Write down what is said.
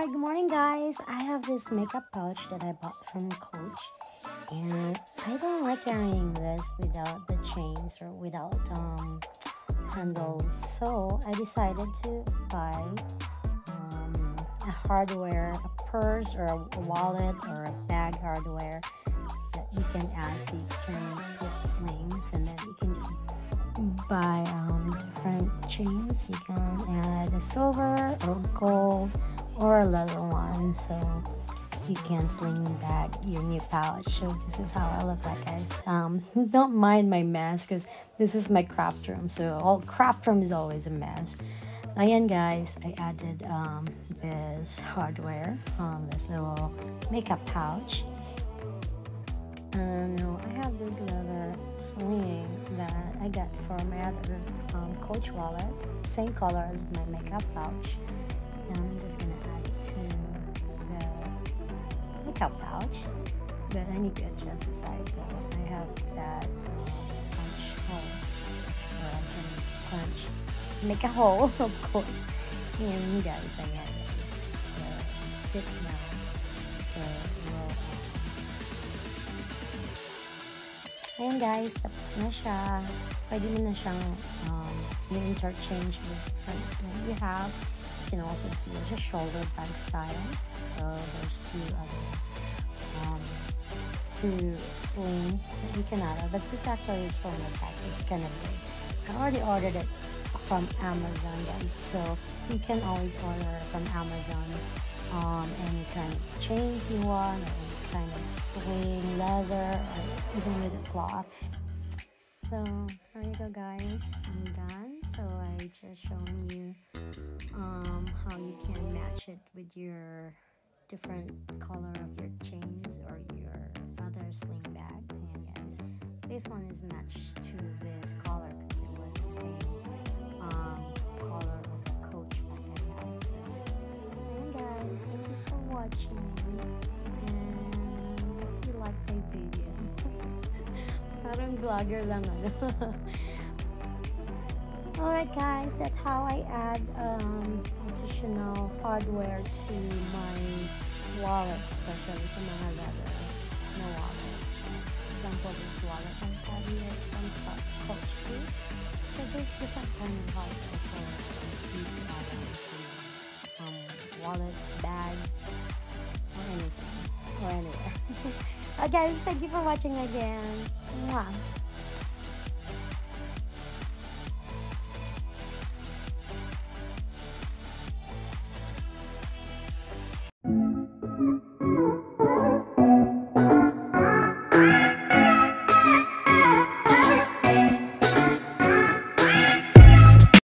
Alright, good morning guys. I have this makeup pouch that I bought from Coach. And I don't like carrying this without the chains or without um, handles. So I decided to buy um, a hardware, a purse or a wallet or a bag hardware that you can add so you can put slings and then you can just buy um, different chains. You can add a silver or gold or a leather one so you can sling back your new pouch. So this is how I look like guys. Um, don't mind my mess because this is my craft room so all craft room is always a mess. Again guys I added um, this hardware um, this little makeup pouch. And now I have this leather sling that I got for my other um, coach wallet. Same color as my makeup pouch. And I'm just gonna pouch but I need to adjust the size so I have that punch hole where I can punch make a hole of course and guys I have it so fits now so we'll Ayan guys, tapos na siya. Pwede mo na siyang um, interchange with different sling you have. Can also use a shoulder bag style. So there's two other um, two sling that you can add. But this actually is from the bag, so it's kind of big. I already ordered it from Amazon, guys. So you can always order from Amazon um, any kind of chains you want, any kind of sling, leather, or even with a cloth. So there you go, guys. I'm done. So I just shown you um, how you can match it with your different color of your chains or your other sling bag. And guys, this one is matched to this color because it was the same um, color of the coach bag I had. And guys, thank you for watching. And hope you like my video. Parang vlogger lang ano. Alright guys, that's how I add um, additional hardware to my wallets, especially sa mga leather na wallets. So, example, this wallet I have here, it's from Coach too. So there's different kind of hardware for you to um, wallets, bags, or anything, or anywhere. okay guys, thank you for watching again. Mwah.